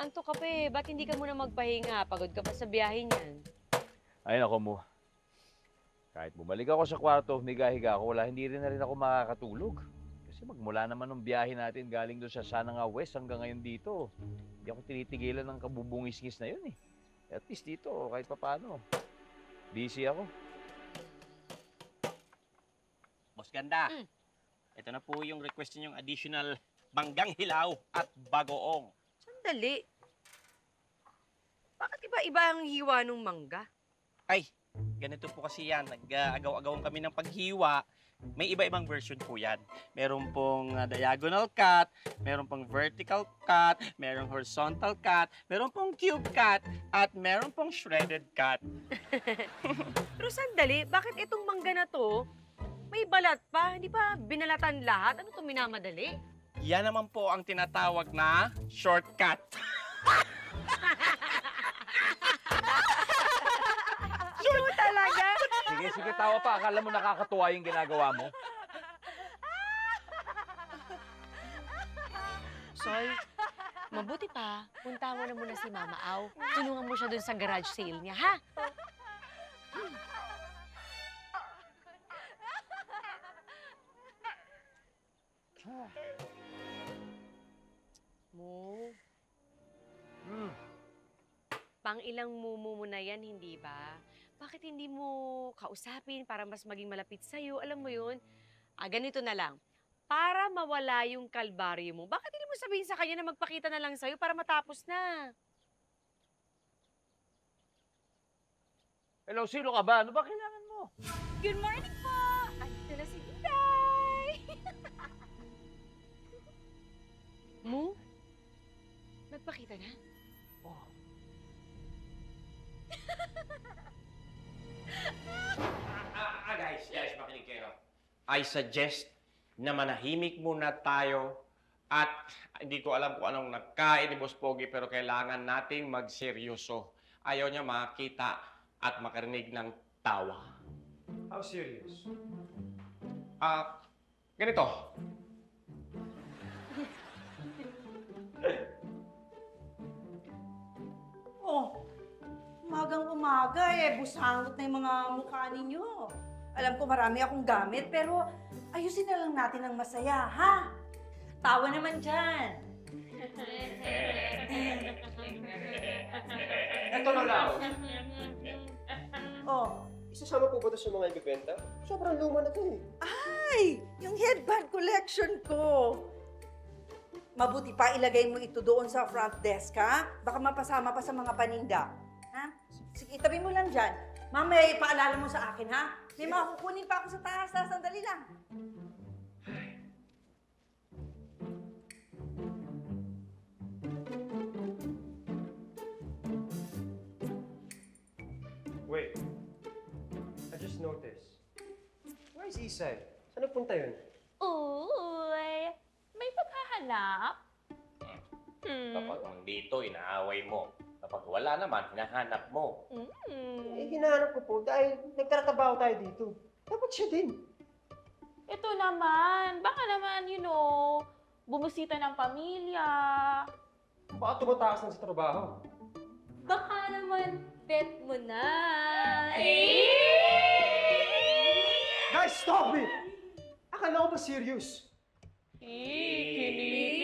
Inaantok ka pa eh. Ba't hindi ka muna magpahinga? Pagod ka pa sa biyahe niyan. Ay, nako mo. Kahit bumalik ako sa kwarto, higa-higa ako, wala, hindi rin na rin ako makakatulog. Kasi magmula naman ng biyahe natin galing doon sa Sananga West hanggang ngayon dito. Hindi ako tinitigilan ng kabubungis-ngis na yun eh. At least dito, kahit papano. Busy ako. Boss Ganda, Mm. ito na po yung request ninyong additional banggang hilaw at bagoong. Sandali. Bakit iba-iba ang hiwa ng mangga? Ay, ganito po kasi yan. Nag-agaw-agawan kami ng paghiwa. May iba-ibang version po yan. Meron pong uh, diagonal cut, meron pong vertical cut, meron horizontal cut, meron pong cube cut, at meron pong shredded cut. Pero sandali, bakit itong mangga na to, may balat pa? Hindi pa binalatan lahat? Ano to minamadali? Yan naman po ang tinatawag na shortcut. Sige, tawa pa. Akala mo nakakatuwa yung ginagawa mo. Sol, mabuti pa, punta mo na muna si Mama Au. Tulungan mo siya dun sa garage sale niya, ha? Mo, Hmm. pang ilang mumu mo na yan, hindi ba? Bakit hindi mo kausapin para mas maging malapit sa'yo? Alam mo yun? Ah, ganito na lang. Para mawala yung kalbaryo mo, bakit hindi mo sabihin sa kanya na magpakita na lang sa'yo para matapos na? Hello, sino ka ba? Ano ba kailangan mo? Good morning po! Andito na si Inday! Mo? Nagpakita na? Oh. Ah, ah, guys, guys, makinig kayo. I suggest na manahimik muna tayo at hindi ko alam kung anong nagkain ni Boss Pogi pero kailangan nating magseryoso. Ayaw niya makita at makarinig ng tawa. How serious? Ah, ganito. Oh, umagang umaga eh, busangot na yung mga mukha ninyo. Alam ko marami akong gamit, pero ayusin na lang natin ng masaya, ha? Tawa naman dyan. Eto na lang. Oh, Isasama po ba ito sa mga ibibenta? Sobrang luma na ito eh. ay, yung headband collection ko. Mabuti pa ilagay mo ito doon sa front desk, ha? Baka mapasama pa sa mga paninda. Sige, itabi mo lang dyan. Mamaya ipaalala mo sa akin, ha? May mga kukunin pa ako sa taas, ha? Sandali lang. Wait. I just noticed. Where is Isay? Saan nagpunta yun? Uy, may paghahanap? Hmm. Kapag dito, inaaway mo. Kapag wala naman, hinahanap mo. Mm. Eh, hinahanap ko po dahil nagtatrabaho tayo dito. Dapat siya din. Ito naman, baka naman, you know, bumusita ng pamilya. Baka tumatakas sa trabaho. Baka naman, bet mo na. Guys, stop it! Akala ko ba serious? Anytime,